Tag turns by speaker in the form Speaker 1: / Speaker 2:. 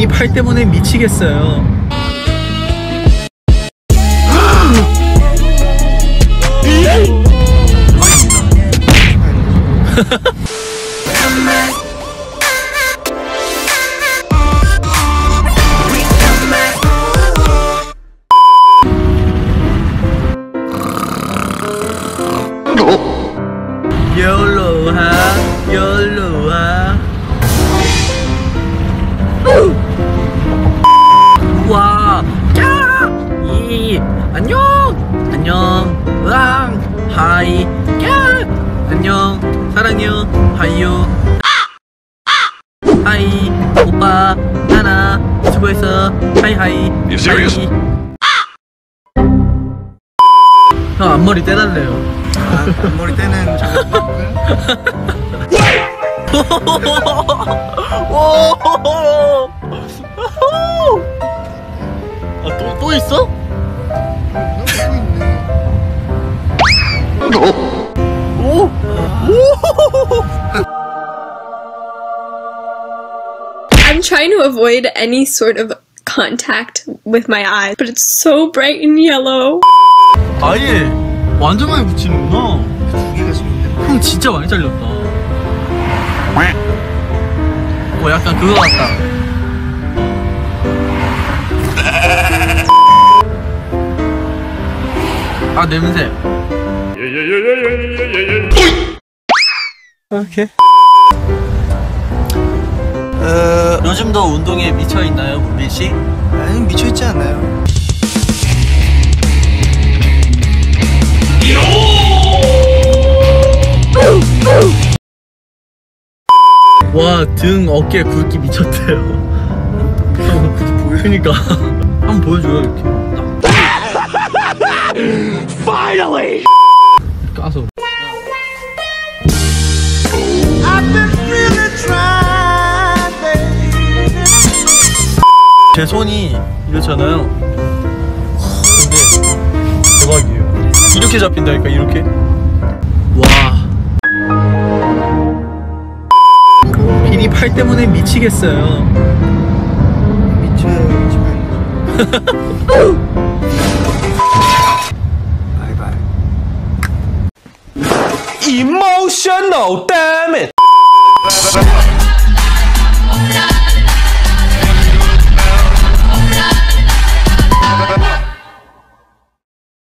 Speaker 1: 이 팔 때문에 미치겠어요 열로와 열로와 하이. 깍 안녕. 사랑해요. 하이요. 하이. 오빠 나나. 수고했어. 하이 하이.
Speaker 2: 예,
Speaker 1: 하이. 형 앞머리 떼달래요.
Speaker 3: 아, 앞머리 떼는 저거 바꾼?
Speaker 1: 아또또 또 있어? 정도. 오. 오.
Speaker 4: I'm trying to avoid any sort of contact with my eyes, but it's so bright and yellow.
Speaker 1: 아예 완전 많이 붙이는구나. 형 진짜 많이 잘렸다. 어 약간 그거 같다. 아 냄새 오케이.
Speaker 3: 어,
Speaker 1: 요즘도 운동에 미쳐 있나요, 문빈 씨?
Speaker 3: 아니 미쳐 있지 않나요.
Speaker 1: 와, 등, 어깨, 굵기 미쳤대요. 그니까. 한번 보여줘요, 이렇게. Finally! 까서 제 손이 이렇잖아요. 근데 대박이에요. 이렇게 잡힌다니까 이렇게? 와. 비니 팔 때문에 미치겠어요.
Speaker 3: 미쳐요 미치면.
Speaker 5: emotional, damn it.